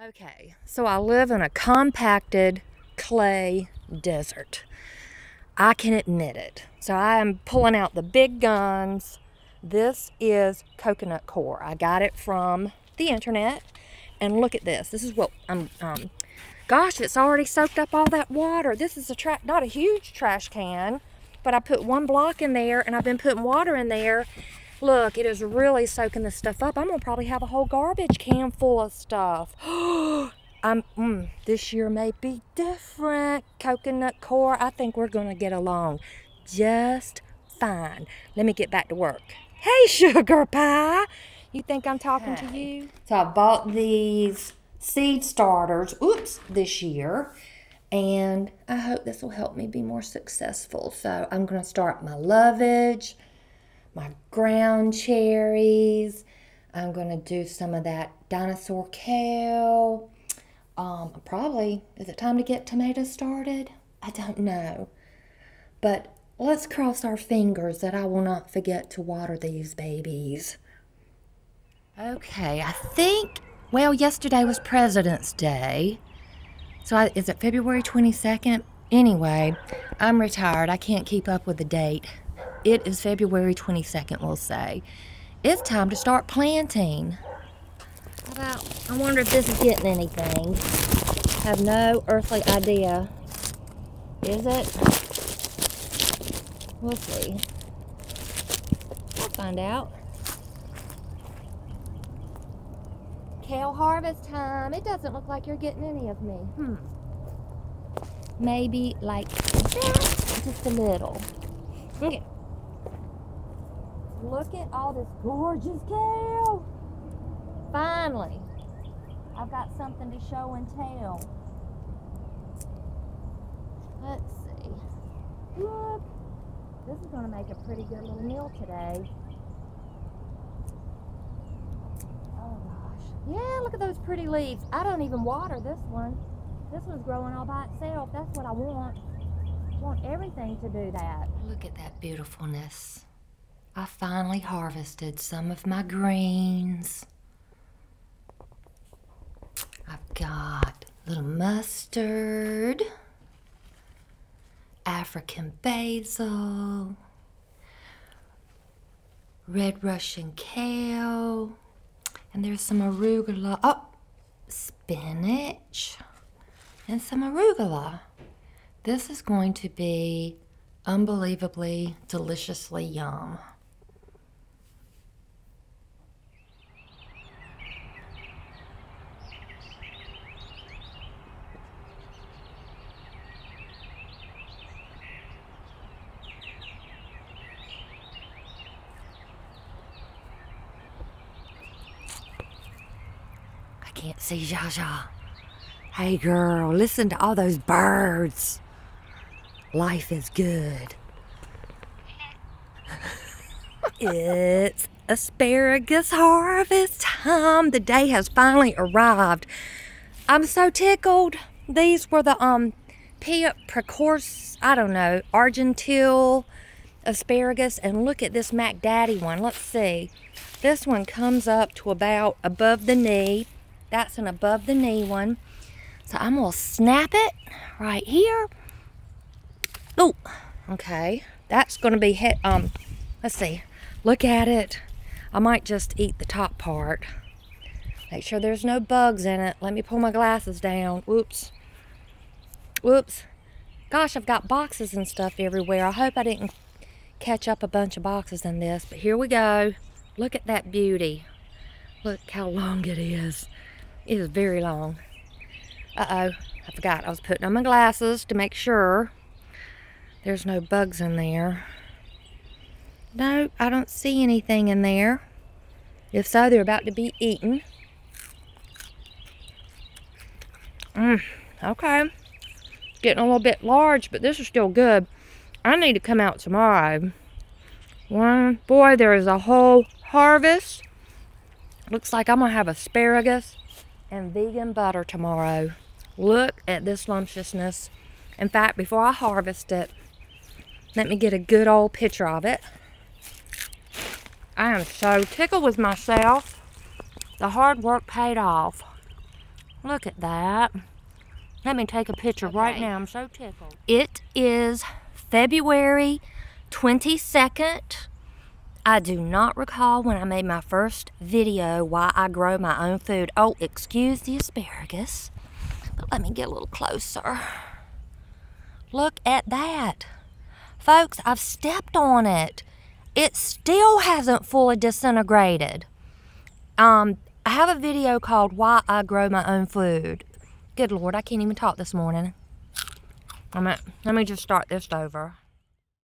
Okay, so I live in a compacted clay desert. I can admit it. So I am pulling out the big guns. This is coconut coir. I got it from the internet. And look at this. This is what I'm, um, gosh, it's already soaked up all that water. This is a, tra not a huge trash can, but I put one block in there and I've been putting water in there Look, it is really soaking this stuff up. I'm gonna probably have a whole garbage can full of stuff. I'm, mm, this year may be different. Coconut coir, I think we're gonna get along just fine. Let me get back to work. Hey, sugar pie. You think I'm talking to you? So I bought these seed starters, oops, this year. And I hope this will help me be more successful. So I'm gonna start my lovage my ground cherries. I'm going to do some of that dinosaur kale. Um, probably, is it time to get tomatoes started? I don't know. But let's cross our fingers that I will not forget to water these babies. Okay, I think, well, yesterday was President's Day. So I, is it February 22nd? Anyway, I'm retired. I can't keep up with the date. It is February 22nd, we'll say. It's time to start planting. About, I wonder if this is getting anything. Have no earthly idea. Is it? We'll see. We'll find out. Kale harvest time. It doesn't look like you're getting any of me. Hmm. Maybe like that, just a little. Okay. Look at all this gorgeous kale. Finally, I've got something to show and tell. Let's see. Look, this is going to make a pretty good little meal today. Oh gosh. Yeah, look at those pretty leaves. I don't even water this one. This one's growing all by itself. That's what I want. I want everything to do that. Look at that beautifulness. I finally harvested some of my greens. I've got a little mustard, African basil, red Russian kale, and there's some arugula. Oh, spinach and some arugula. This is going to be unbelievably deliciously yum. Can't see Zha. Hey girl, listen to all those birds. Life is good. it's asparagus harvest time. The day has finally arrived. I'm so tickled. These were the um Pia Precourse, I don't know, Argentile asparagus. And look at this Mac Daddy one. Let's see. This one comes up to about above the knee. That's an above the knee one. So I'm gonna snap it right here. Oh, okay. That's gonna be hit, um, let's see. Look at it. I might just eat the top part. Make sure there's no bugs in it. Let me pull my glasses down. Whoops. Whoops. Gosh, I've got boxes and stuff everywhere. I hope I didn't catch up a bunch of boxes in this, but here we go. Look at that beauty. Look how long it is. It is very long. Uh-oh, I forgot. I was putting on my glasses to make sure there's no bugs in there. No, I don't see anything in there. If so, they're about to be eaten. Mm, okay. Getting a little bit large, but this is still good. I need to come out tomorrow. One, boy, there is a whole harvest. Looks like I'm going to have asparagus and vegan butter tomorrow. Look at this lumpiousness. In fact, before I harvest it, let me get a good old picture of it. I am so tickled with myself. The hard work paid off. Look at that. Let me take a picture right now. I'm so tickled. It is February 22nd. I do not recall when I made my first video why I grow my own food. Oh, excuse the asparagus. But let me get a little closer. Look at that. Folks, I've stepped on it. It still hasn't fully disintegrated. Um, I have a video called Why I Grow My Own Food. Good Lord, I can't even talk this morning. I'm at, let me just start this over.